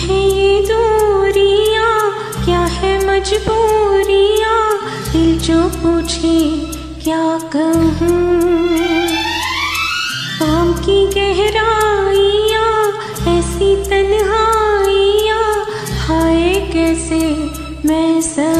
है ये दूरियाँ, क्या है मजबूरिया? दिल जो पूछे, क्या कहूँ? आम की गहराइया, ऐसी तन्हाइया, हाय कैसे मैं सहूँ